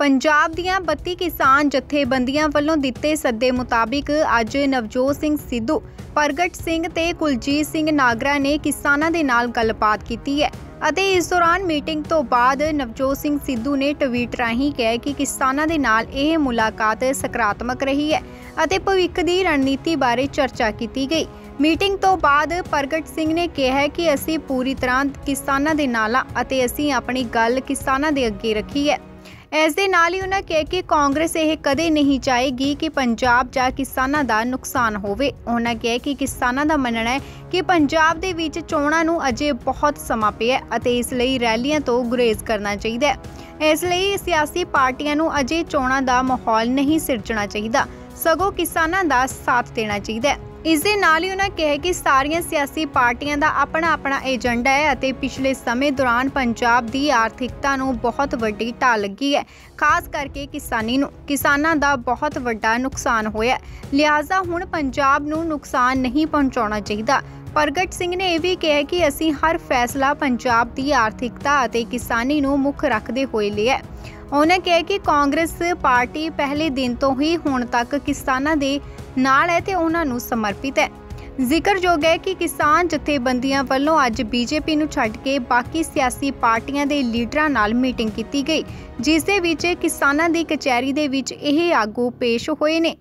ਪੰਜਾਬ ਦੀਆਂ 32 ਕਿਸਾਨ ਜਥੇਬੰਦੀਆਂ ਵੱਲੋਂ ਦਿੱਤੇ ਸੱਦੇ ਮੁਤਾਬਿਕ ਅੱਜ ਨਵਜੋਤ ਸਿੰਘ ਸਿੱਧੂ, ਪ੍ਰਗਟ ਸਿੰਘ ਤੇ ਕੁਲਜੀਤ ਸਿੰਘ ਨਾਗਰਾ ਨੇ ਕਿਸਾਨਾਂ ਦੇ ਨਾਲ ਗੱਲਬਾਤ ਕੀਤੀ ਹੈ ਅਤੇ ਇਸ ਦੌਰਾਨ ਮੀਟਿੰਗ ਤੋਂ ਬਾਅਦ ਨਵਜੋਤ ਸਿੰਘ ਸਿੱਧੂ ਨੇ ਟਵੀਟ ਰਾਹੀਂ ਕਿਹਾ ਕਿ ਕਿਸਾਨਾਂ ਦੇ ਨਾਲ ਇਹ ਮੁਲਾਕਾਤ ਸਕਾਰਾਤਮਕ ਰਹੀ ਹੈ ਅਤੇ ਭਵਿੱਖ ਦੀ ਰਣਨੀਤੀ ਬਾਰੇ ਚਰਚਾ ਕੀਤੀ ਗਈ। ਮੀਟਿੰਗ ਤੋਂ ਬਾਅਦ ਪ੍ਰਗਟ ਸਿੰਘ ਨੇ ਕਿਹਾ ਕਿ ਅਸੀਂ ਪੂਰੀ ਤਰ੍ਹਾਂ ਕਿਸਾਨਾਂ ਦੇ ਨਾਲ ਹਾਂ ਅਤੇ ਅਸੀਂ ਆਪਣੀ ਗੱਲ ਕਿਸਾਨਾਂ ਦੇ ਅੱਗੇ ਰੱਖੀ ਹੈ। ਇਸ ਦੇ ਨਾਲ ਹੀ ਉਹਨਾਂ ਕਿਹਾ ਕਿ ਕਾਂਗਰਸ ਇਹ ਕਦੇ ਨਹੀਂ ਚਾਹੇਗੀ ਕਿ ਪੰਜਾਬ ਜਾਂ ਕਿਸਾਨਾਂ ਦਾ ਨੁਕਸਾਨ ਹੋਵੇ। ਉਹਨਾਂ ਕਿਹਾ ਕਿ ਕਿਸਾਨਾਂ ਦਾ ਮੰਨਣਾ ਹੈ ਕਿ ਪੰਜਾਬ ਦੇ ਵਿੱਚ ਚੋਣਾਂ ਨੂੰ ਅਜੇ ਬਹੁਤ ਸਮਾਂ ਪਿਆ ਅਤੇ ਇਸ ਲਈ ਰੈਲੀਆਂ ਤੋਂ ਗੁਰੇਜ਼ ਕਰਨਾ ਚਾਹੀਦਾ ਹੈ। ਇਸ ਲਈ ਸਿਆਸੀ ਪਾਰਟੀਆਂ ਨੂੰ ਅਜੇ ਚੋਣਾਂ ਦਾ ਮਾਹੌਲ ਨਹੀਂ ਸਿਰਜਣਾ ਚਾਹੀਦਾ। ਸਗੋਂ ਕਿਸਾਨਾਂ ਦਾ ਸਾਥ ਦੇਣਾ ਚਾਹੀਦਾ ਹੈ। ਇਸ ਦੇ ਨਾਲ ਹੀ ਉਹਨਾਂ ਕਿਹਾ ਕਿ ਸਾਰੀਆਂ ਸਿਆਸੀ ਪਾਰਟੀਆਂ ਦਾ ਆਪਣਾ ਆਪਣਾ ਏਜੰਡਾ ਹੈ ਅਤੇ ਪਿਛਲੇ ਸਮੇਂ ਦੌਰਾਨ ਪੰਜਾਬ ਦੀ ਆਰਥਿਕਤਾ ਨੂੰ ਬਹੁਤ ਵੱਡੀ ਢਾਹ ਲੱਗੀ ਹੈ। ਖਾਸ ਕਰਕੇ ਕਿਸਾਨੀ ਨੂੰ, ਕਿਸਾਨਾਂ ਦਾ ਬਹੁਤ ਵੱਡਾ ਨੁਕਸਾਨ ਹੋਇਆ ਲਿਹਾਜ਼ਾ ਹੁਣ ਪੰਜਾਬ ਨੂੰ ਨੁਕਸਾਨ ਨਹੀਂ ਪਹੁੰਚਾਉਣਾ ਚਾਹੀਦਾ। ਪ੍ਰਗਟ ਸਿੰਘ ਨੇ ਇਹ ਵੀ ਕਿਹਾ ਕਿ ਅਸੀਂ ਹਰ ਫੈਸਲਾ ਪੰਜਾਬ ਦੀ ਆਰਥਿਕਤਾ ਅਤੇ ਕਿਸਾਨੀ ਨੂੰ ਮੁੱਖ ਰੱਖਦੇ ਹੋਏ ਲਿਆ ਹੈ। ਉਹਨਾਂ ਕਿਹਾ ਕਿ ਕਾਂਗਰਸ ਪਾਰਟੀ ਪਹਿਲੇ ਦਿਨ ਤੋਂ ਹੀ ਹੁਣ ਤੱਕ ਕਿਸਾਨਾਂ ਦੇ ਨਾਲ ਹੈ ਤੇ ਉਹਨਾਂ ਨੂੰ ਸਮਰਪਿਤ ਹੈ ਜ਼ਿਕਰਯੋਗ ਹੈ ਕਿ ਕਿਸਾਨ ਜਥੇਬੰਦੀਆਂ ਵੱਲੋਂ ਅੱਜ ਬੀਜੇਪੀ ਨੂੰ ਛੱਡ ਕੇ ਬਾਕੀ ਸਿਆਸੀ ਪਾਰਟੀਆਂ ਦੇ ਲੀਡਰਾਂ ਨਾਲ ਮੀਟਿੰਗ ਕੀਤੀ ਗਈ, ਜਿਸ ਦੇ ਵਿੱਚ ਕਿਸਾਨਾਂ ਦੀ ਕਚਹਿਰੀ ਦੇ ਵਿੱਚ ਇਹ ਆਗੂ ਪੇਸ਼ ਹੋਏ ਨੇ